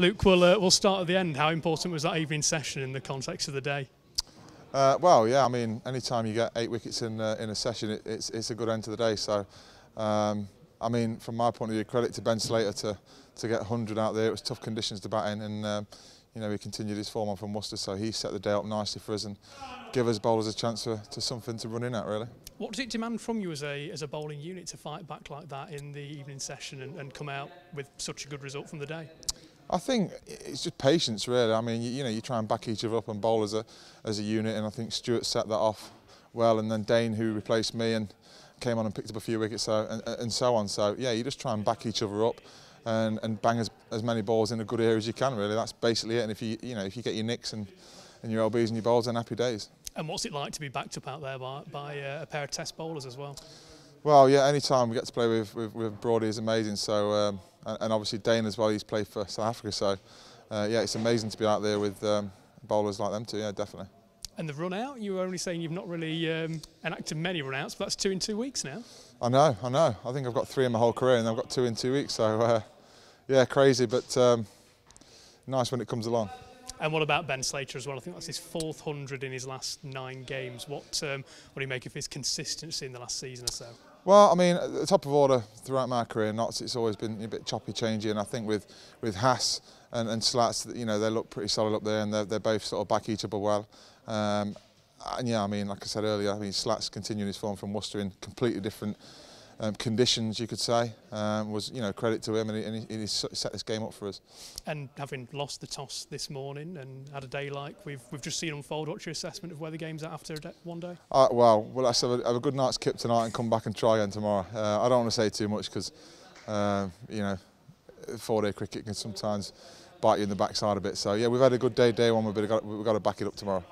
Luke, we'll, uh, we'll start at the end. How important was that evening session in the context of the day? Uh, well, yeah, I mean, anytime you get eight wickets in, uh, in a session, it, it's, it's a good end to the day. So, um, I mean, from my point of view, credit to Ben Slater to, to get 100 out there. It was tough conditions to bat in, and um, you know he continued his form on from Worcester, so he set the day up nicely for us and give us bowlers a chance to, to something to run in at, really. What does it demand from you as a as a bowling unit to fight back like that in the evening session and, and come out with such a good result from the day? I think it's just patience, really. I mean, you, you know, you try and back each other up and bowl as a as a unit, and I think Stuart set that off well, and then Dane, who replaced me, and came on and picked up a few wickets, so and, and so on. So yeah, you just try and back each other up. And, and bang as, as many balls in a good area as you can really that's basically it and if you you know if you get your nicks and, and your LBs and your bowls then happy days and what's it like to be backed up out there by, by uh, a pair of test bowlers as well well, yeah, any time we get to play with, with, with Broady is amazing. So, um, and, and, obviously Dane as well, he's played for South Africa. So, uh, yeah, it's amazing to be out there with um, bowlers like them too, yeah, definitely. And the run out, you were only saying you've not really um, enacted many run outs, but that's two in two weeks now. I know, I know. I think I've got three in my whole career and I've got two in two weeks. So, uh, yeah, crazy, but um, nice when it comes along. And what about Ben Slater as well? I think that's his fourth hundred in his last nine games. What um, what do you make of his consistency in the last season or so? Well, I mean, at the top of order throughout my career, Notts, it's always been a bit choppy, changey, and I think with with Haas and, and Slats, you know, they look pretty solid up there, and they're, they're both sort of back each other well. Um, and yeah, I mean, like I said earlier, I mean, Slats continuing his form from Worcester in completely different um, conditions, you could say, um, was you know credit to him, and he, and he, he set this game up for us. And having lost the toss this morning and had a day like we've we've just seen unfold, what's your assessment of where the game's at after one day? Uh, well, well, let's have a, have a, good night's kip tonight and come back and try again tomorrow. Uh, I don't want to say too much because uh, you know four-day cricket can sometimes bite you in the backside a bit. So yeah, we've had a good day, day one, we've got, we've got to back it up tomorrow.